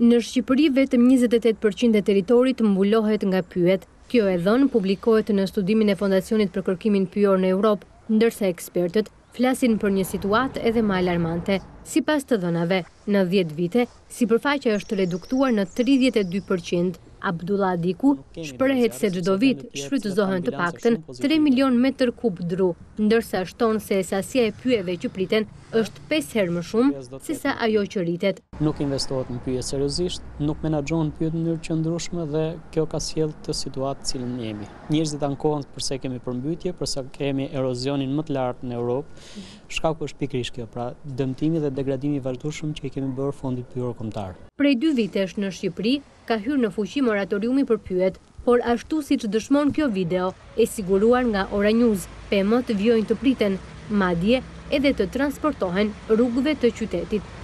Në Shqipëri vetëm njëzet e tetë për qind e territorit mbulohet nga pyjet. Kjo e dhënë publikohet në studimin e Fondacionit për Kërkimin Pyjor në Europë, ndërsa ekspertët flasin për një situatë edhe më alarmante. Sipas të dhënave, në dhjetë vite, sipërfaqja është reduktuar në tridhjetë e dy për qind. Abdullah Diku shprehet se çdo vit shfrytëzohen të paktën tre milionë metër kub dru, ndërsa shton se sasia e pyjeve që priten është pesë herë më shumë sesa ajo që rritet. Nuk investohet në pyje seriozisht, nuk menaxhohen pyjet në mënyrë të qëndrueshme dhe kjo ka sjellë këtë situatë të cilën jemi. Njerëzit ankohen përse kemi përmbytje, përse kemi erozionin më të lartë në Europë. Shkaku është pikërisht kjo, pra dëmtimi dhe degradimi i vazhdueshëm që i kemi bërë Fondit Pyjor Kombëtar. Prej dy vitesh në Shqipëri Ka hyrë në fuqi moratoriumi për pyjet, por ashtu siç dëshmon kjo video, e siguruar nga Ora News, pemët vijojnë të priten, madje edhe të transportohen rrugëve të qytetit.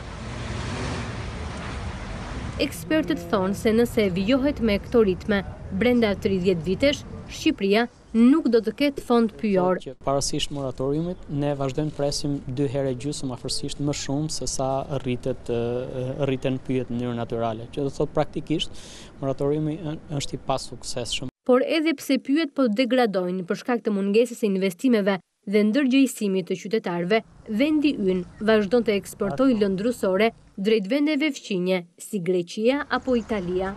Ekspertët thonë se nëse vijohet me këto ritme, brenda tridhjetë vitesh, Shqipëria nuk do të ketë fond pyjor. Pavarësisht moratoriumit, ne vazhdojmë të presim dy herë e gjysmë afërsisht më shumë se sa rritet rriten pyjet në mënyrë natyrale, që do të thotë praktikisht moratoriumi është i pasuksesshëm. Por edhe pse pyjet po degradojnë për shkak të mungesës së investimeve dhe ndërgjegjësimit të qytetarëve, vendi ynë vazhdon të eksportojë lëndë drusore drejt vendeve fqinje si Greqia apo Italia.